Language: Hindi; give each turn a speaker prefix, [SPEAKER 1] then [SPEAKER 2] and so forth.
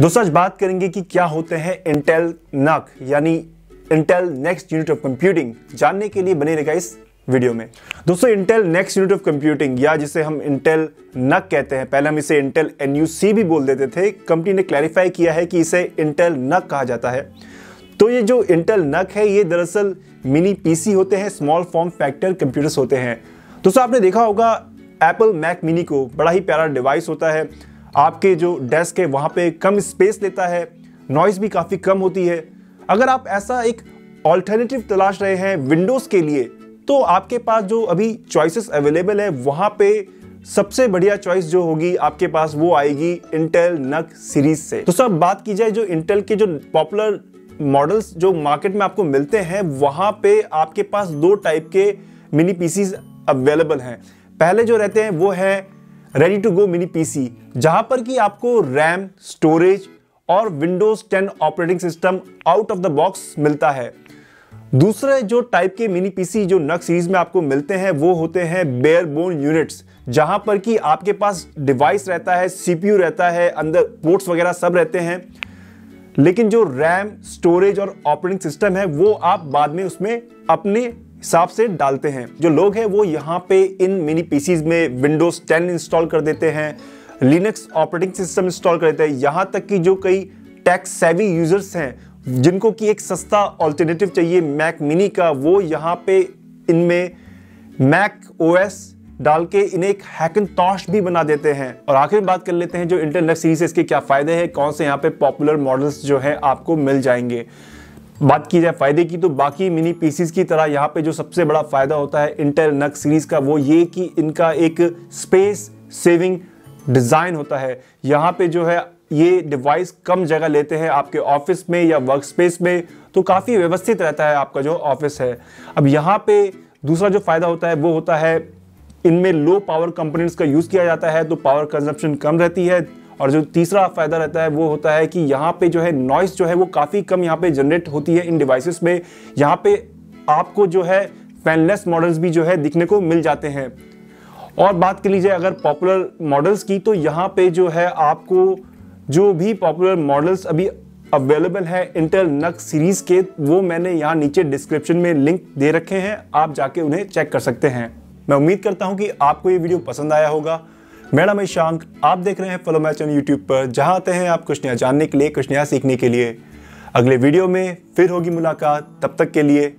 [SPEAKER 1] दोस्तों, आज बात करेंगे कि क्या होते हैं इंटेल नक यानी Intel next unit of computing जानने के लिए बने रहेगा इस वीडियो में। दोस्तों Intel next unit of computing या जिसे हम इंटेल नक कहते हैं, पहले हम इसे इंटेल एनयूसी भी बोल देते थे। कंपनी ने क्लैरिफाई किया है कि इसे इंटेल नक कहा जाता है। तो ये जो इंटेल नक है, ये दरअसल मिनी पीसी होते हैं स्मॉल फॉर्म फैक्टर कंप्यूटर्स होते हैं। दोस्तों, आपने देखा होगा एप्पल मैक मिनी को बड़ा ही प्यारा डिवाइस होता है। आपके जो डेस्क है, वहाँ पे कम स्पेस लेता है नॉइज़ भी काफ़ी कम होती है। अगर आप ऐसा एक ऑल्टरनेटिव तलाश रहे हैं विंडोज़ के लिए तो आपके पास जो अभी चॉइसेस अवेलेबल है, वहाँ पे सबसे बढ़िया चॉइस जो होगी, आपके पास वो आएगी इंटेल नक सीरीज़ से। तो सब बात की जाए, जो इंटेल के जो पॉपुलर मॉडल्स जो मार्केट में आपको मिलते हैं, वहाँ पे आपके पास दो टाइप के मिनी पीसीज अवेलेबल हैं। पहले जो रहते हैं, वो है ready to go mini PC जहाँ पर कि आपको रैम स्टोरेज और Windows 10 operating system out of the box मिलता है। दूसरे जो टाइप के मिनी पीसी जो नक सीरीज़ में आपको मिलते हैं, वो होते हैं बेयर बोन यूनिट्स जहाँ पर कि आपके पास डिवाइस रहता है सीपीयू रहता है, अंदर पोर्ट्स वगैरह सब रहते हैं। लेकिन जो रैम स्टोरेज और ऑपरेटिंग सिस्टम है, वो आप बाद में उसमें अपने हिसाब से डालते हैं। जो लोग हैं वो यहाँ पे इन मिनी पीसीज में विंडोज़ 10 इंस्टॉल कर देते हैं लिनक्स ऑपरेटिंग सिस्टम इंस्टॉल कर देते हैं। यहाँ तक कि जो कई टैक्स सेवी यूज़र्स हैं, जिनको कि एक सस्ता ऑल्टरनेटिव चाहिए मैक मिनी का, वो यहाँ पे इनमें मैक ओएस डाल के इन्हें एक हैकन तोश भी बना देते हैं। और आखिर बात कर लेते हैं, जो इंटरनेट सीरीज़ इसके क्या फ़ायदे हैं, कौन से यहाँ पे पॉपुलर मॉडल्स जो है आपको मिल जाएँगे। बात की जाए फ़ायदे की तो बाकी मिनी पीसीज की तरह यहाँ पे जो सबसे बड़ा फ़ायदा होता है इंटेल नक सीरीज़ का, वो ये कि इनका एक स्पेस सेविंग डिज़ाइन होता है। यहाँ पे जो है, ये डिवाइस कम जगह लेते हैं आपके ऑफ़िस में या वर्क स्पेस में तो काफ़ी व्यवस्थित रहता है आपका जो ऑफ़िस है। अब यहाँ पे दूसरा जो फ़ायदा होता है, वो होता है, इनमें लो पावर कंपोनेंट्स का यूज़ किया जाता है तो पावर कंजप्शन कम रहती है और जो तीसरा फ़ायदा रहता है वो होता है कि यहाँ पे जो है नॉइस जो है वो काफ़ी कम यहाँ पे जनरेट होती है इन डिवाइसेस में। यहाँ पे आपको जो है फैनलेस मॉडल्स भी जो है दिखने को मिल जाते हैं। और बात कर लीजिए अगर पॉपुलर मॉडल्स की तो यहाँ पे जो है आपको जो भी पॉपुलर मॉडल्स अभी अवेलेबल है इंटेल नक सीरीज़ के, वो मैंने यहाँ नीचे डिस्क्रिप्शन में लिंक दे रखे हैं। आप जाके उन्हें चेक कर सकते हैं। मैं उम्मीद करता हूँ कि आपको ये वीडियो पसंद आया होगा। मेरा मैं शांक आप देख रहे हैं फलो मैच ऑन यूट्यूब पर। जहाँ आते हैं आप कुछ नया जानने के लिए, कुछ नया सीखने के लिए। अगले वीडियो में फिर होगी मुलाकात। तब तक के लिए